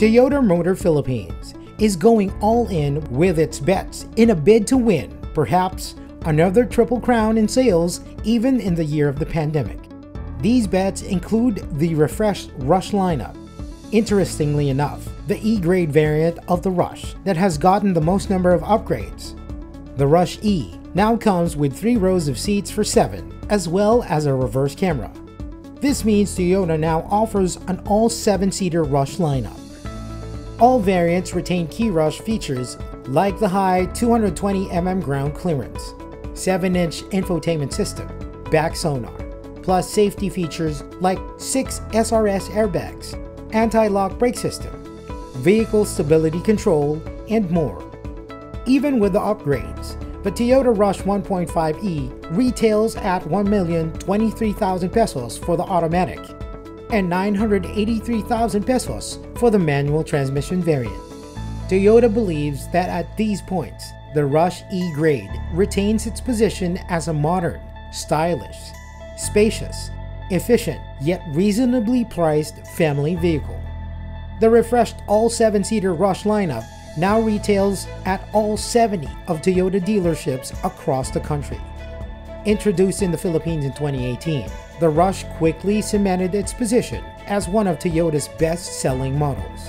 Toyota Motor Philippines is going all in with its bets in a bid to win, perhaps another Triple Crown in sales even in the year of the pandemic. These bets include the refreshed Rush lineup. Interestingly enough, the E-grade variant of the Rush that has gotten the most number of upgrades. The Rush E now comes with three rows of seats for seven, as well as a reverse camera. This means Toyota now offers an all 7-seater Rush lineup. All variants retain key Rush features like the high 220mm ground clearance, 7-inch infotainment system, back sonar, plus safety features like 6 SRS airbags, anti-lock brake system, vehicle stability control, and more. Even with the upgrades, the Toyota Rush 1.5e retails at 1,023,000 pesos for the automatic and 983,000 pesos for the manual transmission variant. Toyota believes that at these points, the Rush E grade retains its position as a modern, stylish, spacious, efficient, yet reasonably priced family vehicle. The refreshed all 7-seater Rush lineup now retails at all 70 of Toyota dealerships across the country. Introduced in the Philippines in 2018, the Rush quickly cemented its position as one of Toyota's best-selling models.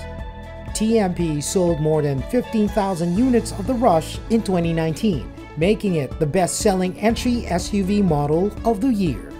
TMP sold more than 15,000 units of the Rush in 2019, making it the best-selling entry SUV model of the year.